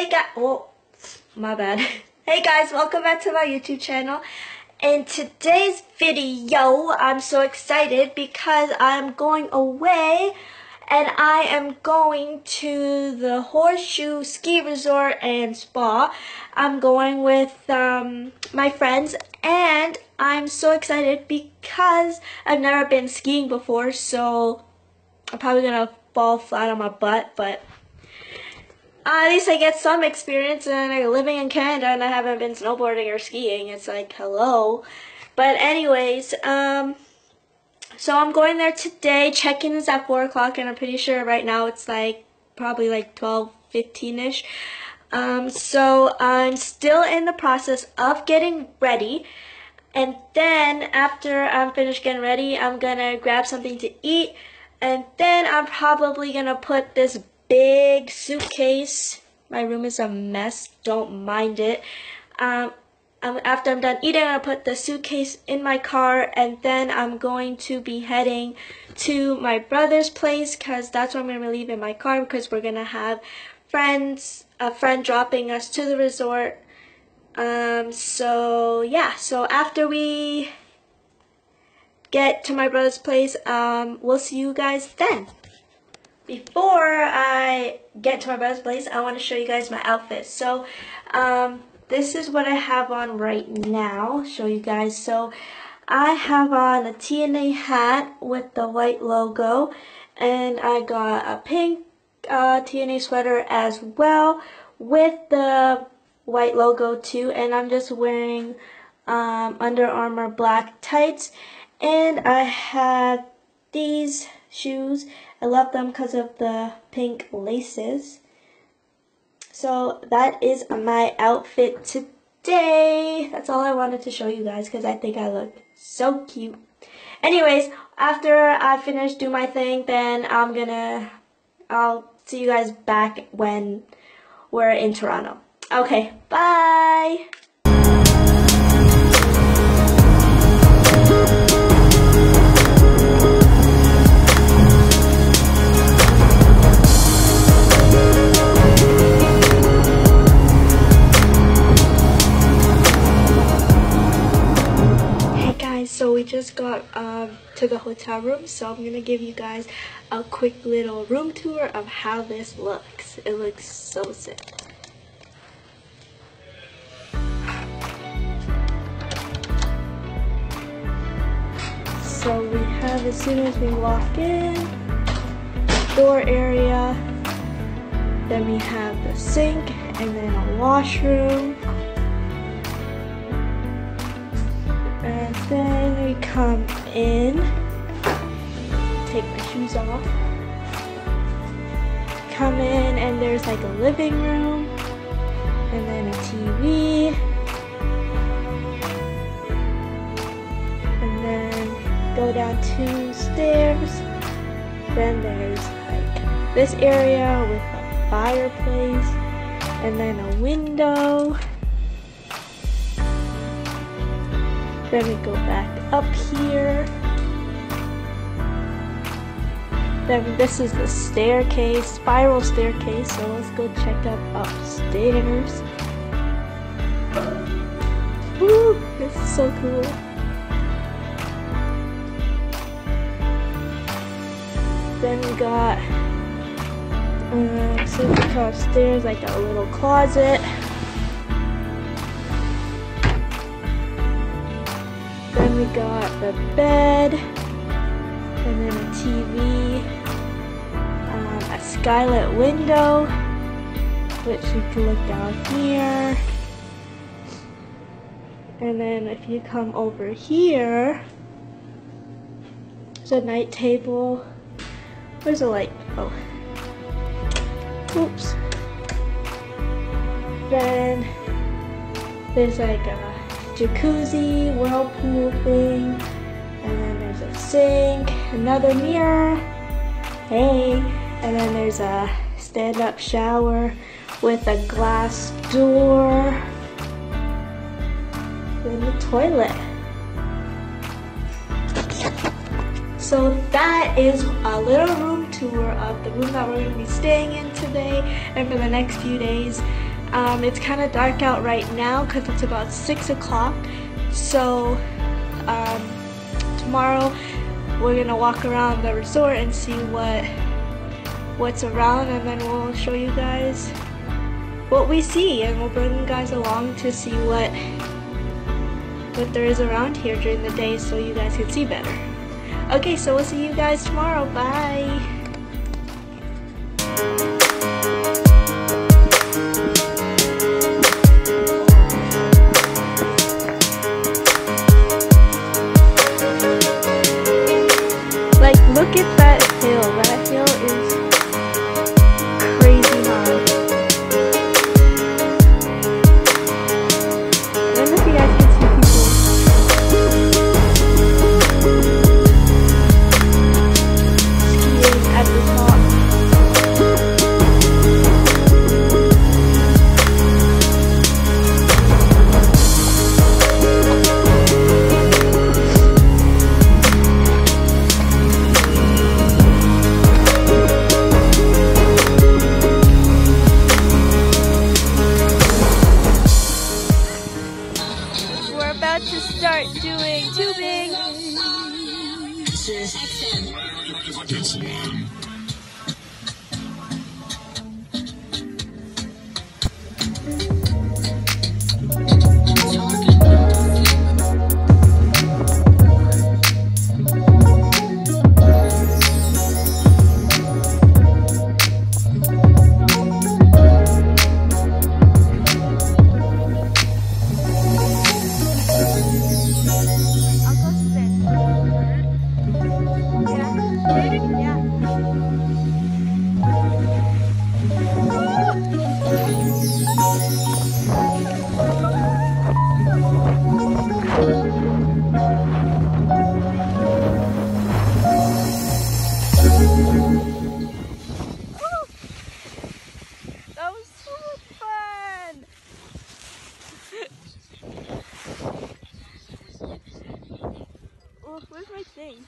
Hey guys, oh, my bad. Hey guys, welcome back to my YouTube channel. In today's video, I'm so excited because I'm going away and I am going to the Horseshoe Ski Resort and Spa. I'm going with um, my friends and I'm so excited because I've never been skiing before so I'm probably gonna fall flat on my butt but at least I get some experience and I'm living in Canada and I haven't been snowboarding or skiing. It's like, hello. But anyways, um, so I'm going there today. Check-in is at 4 o'clock and I'm pretty sure right now it's like probably like 12, 15-ish. Um, so I'm still in the process of getting ready. And then after I'm finished getting ready, I'm gonna grab something to eat. And then I'm probably gonna put this big suitcase. My room is a mess. Don't mind it. Um, after I'm done eating, to put the suitcase in my car and then I'm going to be heading to my brother's place because that's where I'm to leave in my car because we're going to have friends, a friend dropping us to the resort. Um, so yeah, so after we get to my brother's place, um, we'll see you guys then. Before I get to my brother's place, I want to show you guys my outfit. So, um, this is what I have on right now. Show you guys. So, I have on a TNA hat with the white logo. And I got a pink uh, TNA sweater as well with the white logo too. And I'm just wearing um, Under Armour black tights. And I have these shoes. I love them because of the pink laces. So that is my outfit today. That's all I wanted to show you guys because I think I look so cute. Anyways, after I finish do my thing, then I'm gonna, I'll see you guys back when we're in Toronto. Okay, bye! To the hotel room so I'm gonna give you guys a quick little room tour of how this looks. It looks so sick. So we have as soon as we walk in door area then we have the sink and then a washroom then we come in, take my shoes off, come in and there's like a living room, and then a TV, and then go down two stairs, then there's like this area with a fireplace, and then a window, Then we go back up here. Then this is the staircase, spiral staircase, so let's go check out upstairs. Woo, this is so cool. Then we got, uh, so we come upstairs, like a little closet. We got the bed, and then a TV, um, a skylit window, which you can look down here. And then if you come over here, there's a night table. Where's the light? Oh. Oops. Then there's like a jacuzzi, whirlpool thing, and then there's a sink, another mirror, hey, and then there's a stand-up shower with a glass door, then the toilet. So that is a little room tour of the room that we're going to be staying in today and for the next few days. Um, it's kind of dark out right now because it's about 6 o'clock. So um, tomorrow we're gonna walk around the resort and see what what's around and then we'll show you guys what we see and we'll bring you guys along to see what what there is around here during the day so you guys can see better. Okay, so we'll see you guys tomorrow. Bye. My thing?